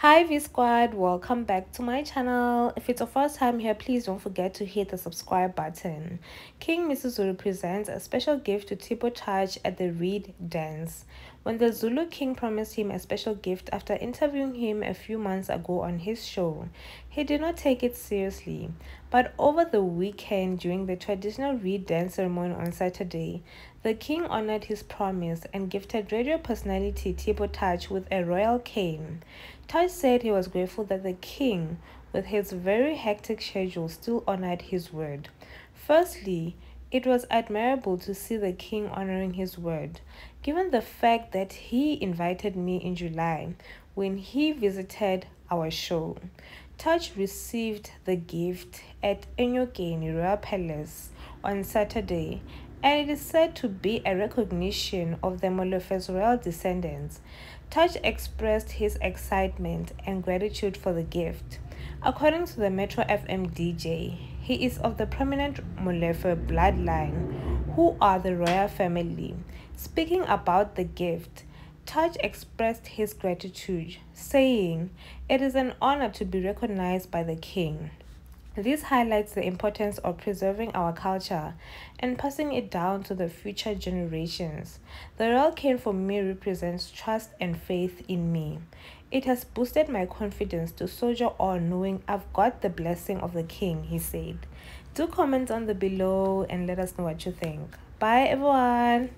Hi V Squad, welcome back to my channel. If it's your first time here, please don't forget to hit the subscribe button. King Misuzulu presents a special gift to Touch at the Reed Dance. When the Zulu King promised him a special gift after interviewing him a few months ago on his show, he did not take it seriously. But over the weekend, during the traditional Reed Dance ceremony on Saturday, the king honored his promise and gifted radio personality Tbo Touch with a royal cane. Touch said he was grateful that the king, with his very hectic schedule, still honored his word. Firstly, it was admirable to see the king honoring his word, given the fact that he invited me in July when he visited our show. Touch received the gift at Enyokeni Royal Palace on Saturday and it is said to be a recognition of the Molefe's royal descendants. Touch expressed his excitement and gratitude for the gift. According to the Metro FM DJ, he is of the prominent Molefe bloodline, who are the royal family. Speaking about the gift, Touch expressed his gratitude, saying, It is an honor to be recognized by the king. This highlights the importance of preserving our culture and passing it down to the future generations. The royal cane for me represents trust and faith in me. It has boosted my confidence to soldier on knowing I've got the blessing of the king, he said. Do comment on the below and let us know what you think. Bye everyone.